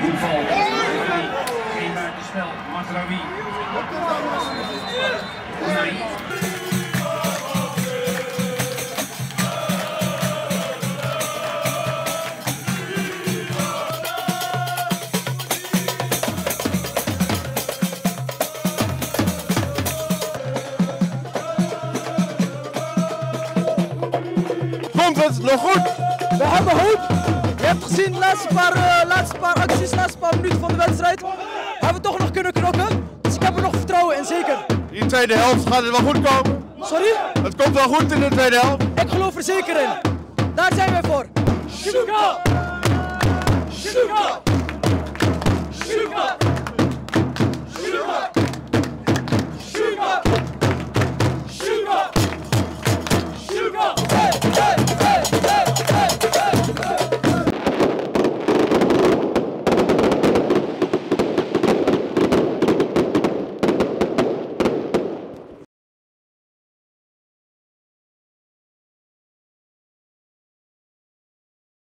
Hoekval. Geen buitenspel. Matraoui. Komt het nog goed? We hebben hoop! Je hebt gezien de laatste paar, uh, laatste paar acties, de laatste paar minuten van de wedstrijd. Hebben we toch nog kunnen knokken. Dus ik heb er nog vertrouwen in, zeker. In de tweede helft gaat het wel goed komen? Sorry? Het komt wel goed in de tweede helft. Ik geloof er zeker in. Daar zijn wij voor. Shuka! Shuka!